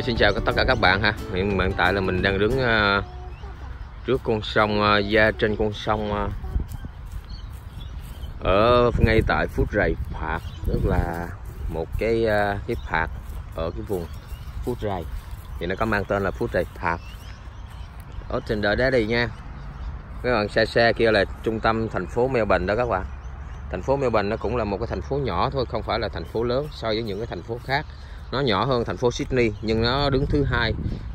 Rồi xin chào tất cả các bạn ha. Hiện hiện tại là mình đang đứng uh, trước con sông à, uh, Gia trên con sông uh, ở ngay tại Phút Rầy Phạt, tức là một cái uh, cái phạt ở cái vùng Phút Rầy thì nó có mang tên là Phút Rầy Phạt. ở trên đợi đá đi nha. Các bạn xa xa kia là trung tâm thành phố Melbourne đó các bạn. Thành phố Melbourne nó cũng là một cái thành phố nhỏ thôi không phải là thành phố lớn so với những cái thành phố khác nó nhỏ hơn thành phố Sydney nhưng nó đứng thứ hai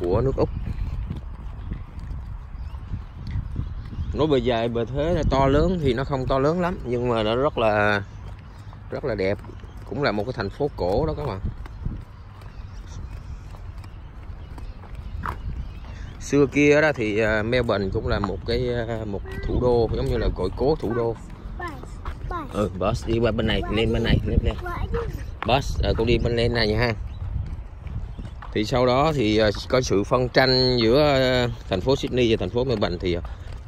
của nước Úc. Nói bề dài bề thế là to lớn thì nó không to lớn lắm nhưng mà nó rất là rất là đẹp. Cũng là một cái thành phố cổ đó các bạn. Xưa kia đó thì à, Melbourne cũng là một cái à, một thủ đô giống như là cội cố thủ đô. Ừ boss đi qua bên này lên bên này lên lên boss ờ, con đi bên lên này nha ha. Thì sau đó thì ờ, có sự phân tranh giữa ờ, thành phố Sydney và thành phố Melbourne thì ờ,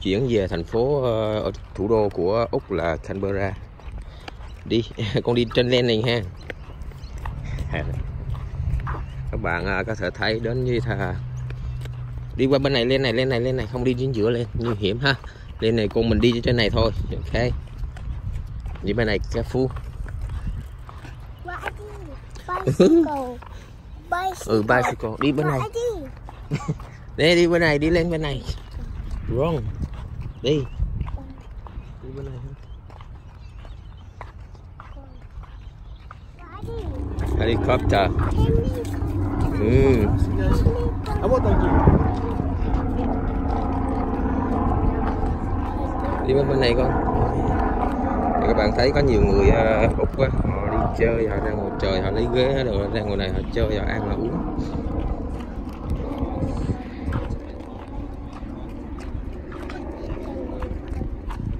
chuyển về thành phố ở thủ đô của Úc là Canberra. Đi con đi trên lên này ha. Các bạn có thể thấy đến như thà. Đi qua bên này lên này lên này lên này không đi đến giữa lên nguy hiểm ha. Lên này con mình đi trên này thôi ok. Như bên này careful. Bicycle. Bicycle. ừ bicycle. đi bên này. Đi. Đi bên này đi lên bên này. Wrong. Đi. Đi bên này helicopter. Ừ. đi bên bên này con. Thì các bạn thấy có nhiều người ờ, úc á họ đi chơi, họ ra ngồi trời, họ lấy ghế rồi ra ngồi này, họ chơi, họ ăn, họ uống.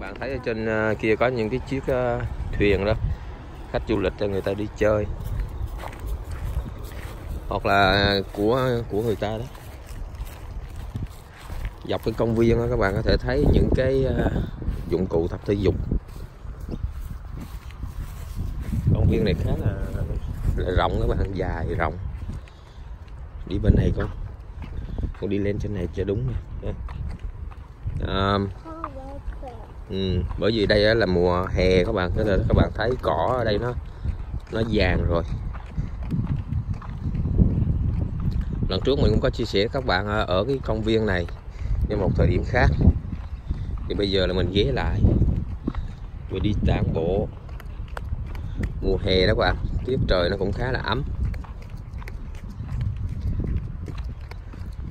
Bạn thấy ở trên ờ, kia có những cái chiếc ờ, thuyền đó, khách du lịch cho người ta đi chơi, hoặc là của của người ta đó. Dọc cái công viên đó, các bạn có thể thấy những cái ờ, dụng cụ tập thể dục. Công viên này khá là, là rộng các bạn dài rộng. Đi bên này con. Con đi lên trên này cho đúng nè à, ừ, bởi vì đây là mùa hè các bạn cho nên các bạn thấy cỏ ở đây nó nó vàng rồi. Lần trước mình cũng có chia sẻ các bạn ở- ở cái công viên này nhưng một thời điểm khác. Thì bây giờ là mình ghé lại. Rồi đi tản bộ mùa hè đó các bạn, tiết trời nó cũng khá là ấm.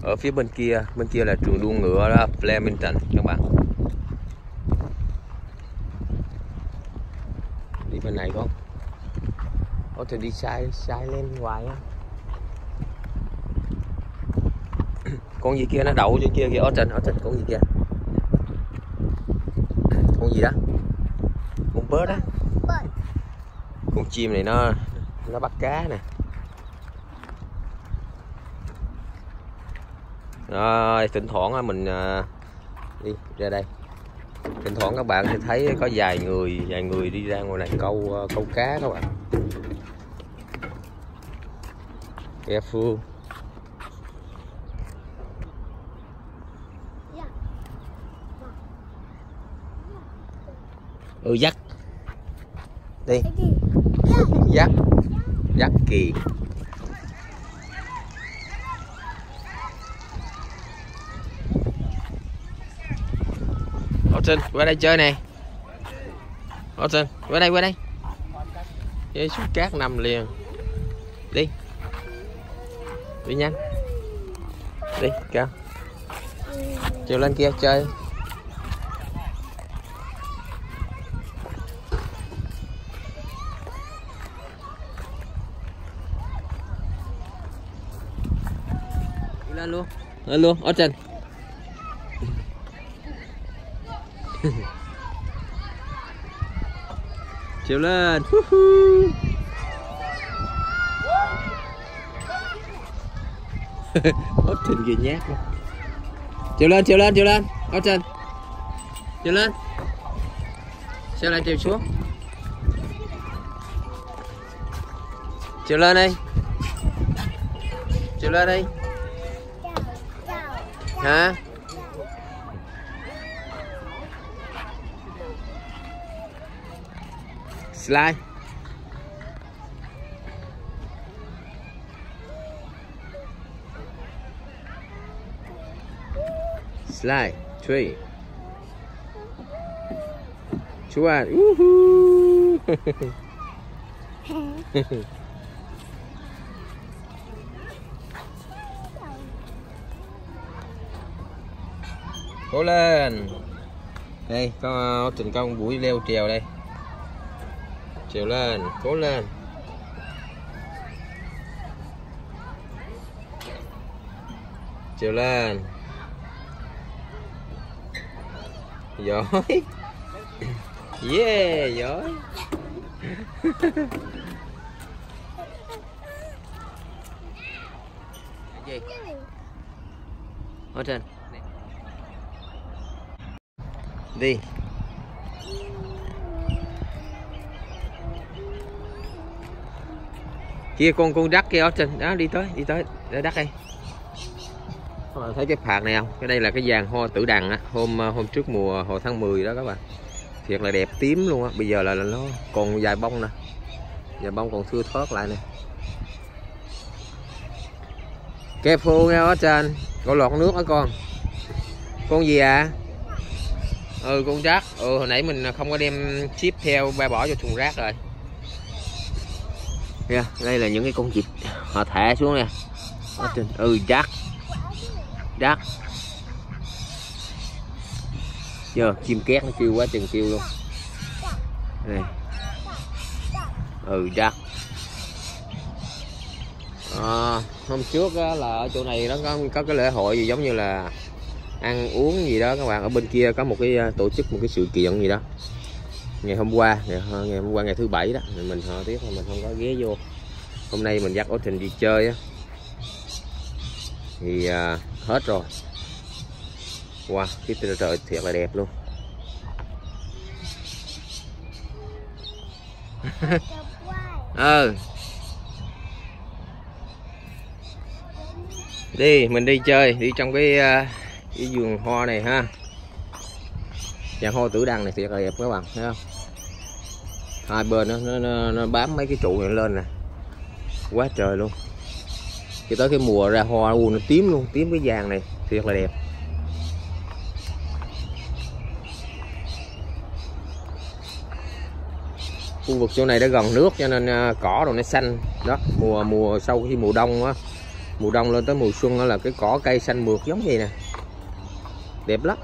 Ở phía bên kia bên kia là trường đua ngựa đó, Flemington, các bạn. Đi bên này không có thể đi sai sai lên ngoài. á. Con gì kia nó đậu trên kia kìa ở trên ở trên con gì kia? Con gì đó? Con bớt á con chim này nó nó bắt cá nè. Rồi, thỉnh thoảng mình à, đi ra đây. Thỉnh thoảng các bạn sẽ thấy có vài người vài người đi ra ngoài này câu à, câu cá các bạn. Dạ, Careful ừ dắt. Đi dắt dắt kỳ. Austin qua đây chơi nè. Austin qua đây qua đây. Chơi xuống cát nằm liền. Đi. Đi nhanh. Đi cao chiều lên kia chơi. Đi lên luôn. Lên luôn, ở trên. Chiều lên. Woohoo. trên kia nhát quá. Chiều lên chiều lên chiều lên. Austin chiều lên. Sao lại chiều xuống? Chiều lên đi. Chiều lên đi. Huh? Slide. Slide. Three. Chuan. Woohoo! cố lên. Đây, có trình công buổi leo trèo đây. Trèo lên, cố lên. Trèo lên. Giỏi. Yeah, giỏi. Cái gì? Ở trên đi. Kia con con đắt kia ở trên đó đi tới đi tới. Để đắt đây các bạn thấy cái phạt này không? Cái đây là cái vàng hoa tử đằng á. Hôm ờ, hôm trước mùa hồi tháng 10 đó các bạn. Thiệt là đẹp tím luôn á. Bây giờ là, là nó còn dài bông nè. Dài bông còn thưa thớt lại nè. Phu cái ở trên có lọt nước á con. Con gì à? Ừ con rác. Ừ hồi nãy mình không có đem chip theo ba bỏ cho thùng rác rồi. Yeah, đây là những cái con vịt họ thả xuống nè. Ở trên ừ rác. Rác. Giờ chim két nó kêu quá chừng kêu luôn. Này ừ rác. À, hôm trước là ở chỗ này nó có có cái lễ hội gì giống như là ăn uống gì đó các bạn. Ở bên kia có một cái à, tổ chức một cái sự kiện gì đó. Ngày hôm qua ngày, ngày hôm qua ngày thứ bảy đó. Mình họ tiếc là mình không có ghé vô. Hôm nay mình dắt ổ trình đi chơi á. Thì à, hết rồi. Wow cái trời, trời thiệt là đẹp luôn. Ờ đi mình đi chơi đi trong cái uh, cái vườn hoa này ha. Và hoa tử đăng này thiệt là đẹp các bạn thấy không? Hai bên nó, nó, nó, nó bám mấy cái trụ này lên nè. Quá trời luôn. Cho tới cái mùa ra hoa u nó tím luôn tím cái vàng này thiệt là đẹp. Khu vực chỗ này đã gần nước cho nên à, cỏ rồi nó xanh. Đó mùa mùa sau khi mùa đông á mùa đông lên tới mùa xuân là cái cỏ cây xanh mượt giống vậy nè đẹp lắm.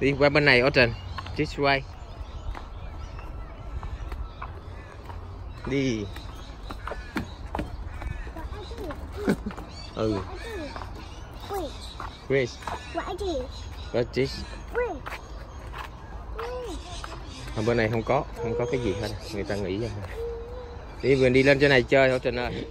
Đi qua bên này ở trên this way. Đi. Ừ. Is this? Có this ở bên này không có không có cái gì hết. Người ta nghĩ vậy đi, vườn đi lên trên này chơi thôi trình ơi?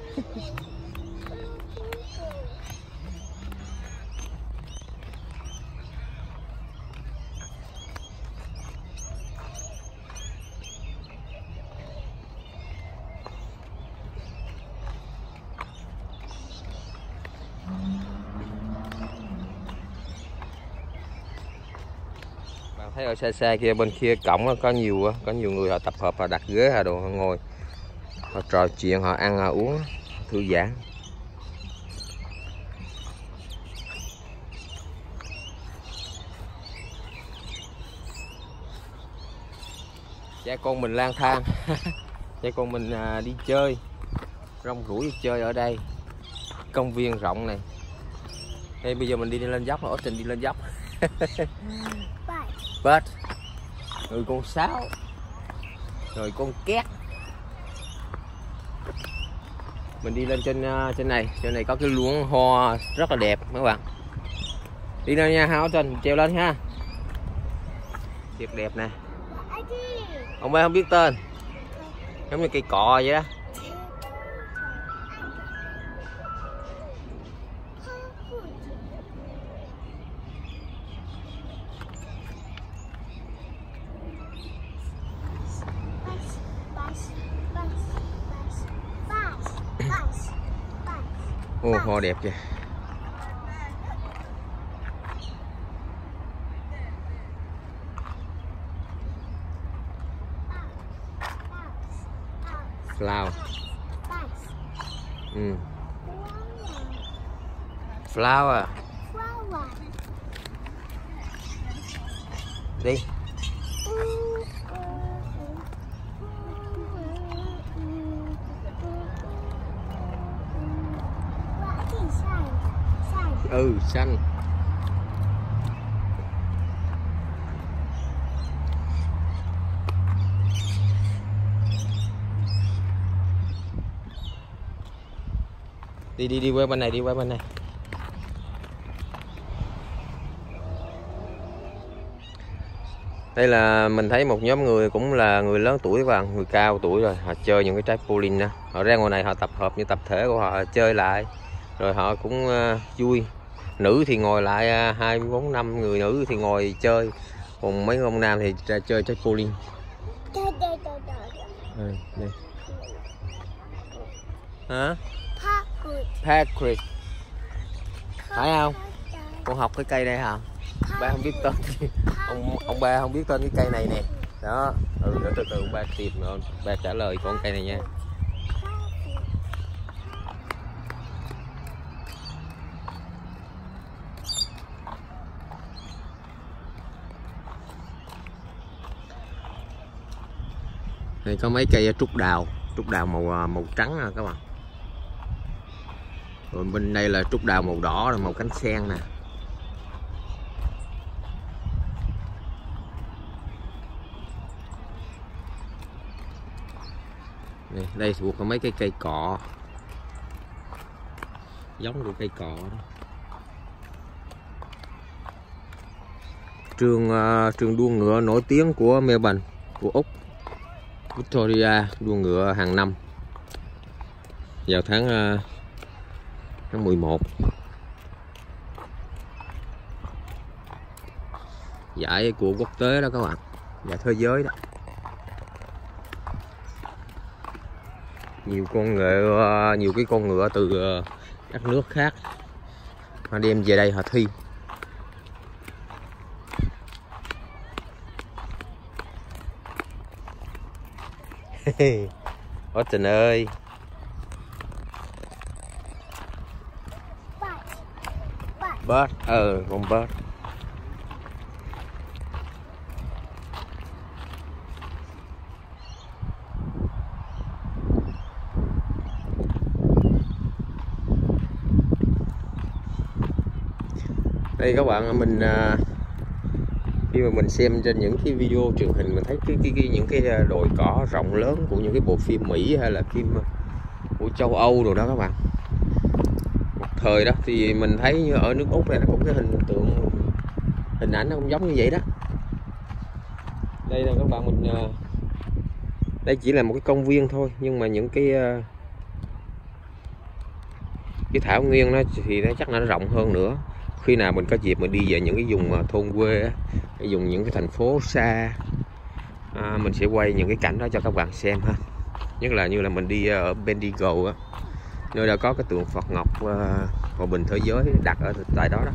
Thấy ở xa xa kia, bên kia cổng có nhiều có nhiều người họ tập hợp, họ đặt ghế, họ đồ, họ ngồi, họ trò chuyện, họ ăn, họ uống, thư giãn. Cha con mình lang thang. Cha con mình à, đi chơi, rong ruổi đi chơi ở đây. Công viên rộng này. Đây bây giờ mình đi lên dốc ở trình đi lên dốc. bết. Rồi con sáo. Rồi con két. Mình đi lên trên ờ, trên này. Trên này có cái luống hoa rất là đẹp các bạn. Đi lên nha hao trên treo lên ha. Thiệt đẹp nè. Ông ấy không biết tên. Giống như cây cọ vậy đó Đẹp kìa flower ừ. Flower Flower. đi ừ xanh. Đi đi đi qua bên này đi qua bên này. Đây là mình thấy một nhóm người cũng là người lớn tuổi và người cao tuổi rồi. Họ chơi những cái trái polin đó họ ra ngoài này họ tập hợp như tập thể của họ chơi lại. Rồi họ cũng uh, vui nữ thì ngồi lại uh, hai bốn năm người nữ thì ngồi chơi. Còn mấy ông nam thì ra chơi trái polin ừ, đây. hả? Patrick. Phải không? Con học cái cây đây hả? Ba không biết tên. Ông ông ba không biết tên cái cây này nè. Đó. Ừ để từ từ ông ba tìm ba trả lời con cây này nha đây có mấy cây trúc đào. Trúc đào màu à, màu trắng nè các bạn. Rồi bên đây là trúc đào màu đỏ là màu cánh sen nè. Đây, đây buộc có mấy cái cây cọ. Giống của cây cọ đó. Trường uh, trường đua ngựa nổi tiếng của Melbourne của Úc. Victoria đua ngựa hàng năm. Vào tháng uh, tháng 11 giải của quốc tế đó các bạn. Giải thế giới đó. Nhiều con ngựa ờ, nhiều cái con ngựa từ ờ, các nước khác. Họ đem về đây họ thi. Austin ơi. Bớt ờ con bớt. Đây các bạn mình uh, khi mà mình xem trên những cái video truyền hình mình thấy cái, cái, cái những cái à, đồi cỏ rộng lớn của những cái bộ phim Mỹ hay là phim à, của châu Âu rồi đó các bạn. Một thời đó thì mình thấy ở nước Úc này nó cũng cái hình tượng hình ảnh nó cũng giống như vậy đó. Đây là các bạn mình à, đây chỉ là một cái công viên thôi nhưng mà những cái cái thảo nguyên nó thì nó chắc là nó rộng hơn nữa khi nào mình có dịp mình đi về những cái vùng à, thôn quê cái vùng những cái thành phố xa à, mình sẽ quay những cái cảnh đó cho các bạn xem ha. Nhất là như là mình đi à, ở Bendigo á nơi đã có cái tượng Phật Ngọc à, hòa bình thế giới đặt ở tại đó đó.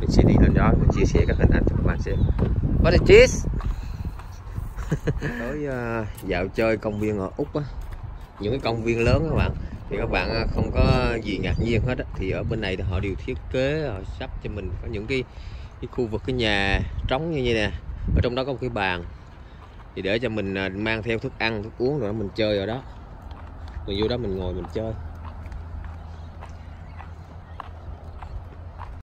Mình sẽ đi lên đó mình chia sẻ các hình ảnh cho các bạn xem. What is this? tới uh, dạo chơi công viên ở Úc á. Những cái công viên lớn các bạn thì các bạn à, không có gì ngạc nhiên hết á. thì ở bên này thì họ đều thiết kế, họ sắp cho mình có những cái cái khu vực, cái nhà trống như vậy nè. Ở trong đó có một cái bàn. Thì để cho mình à, mang theo thức ăn, thức uống rồi mình chơi ở đó. Mình vô đó mình ngồi mình chơi.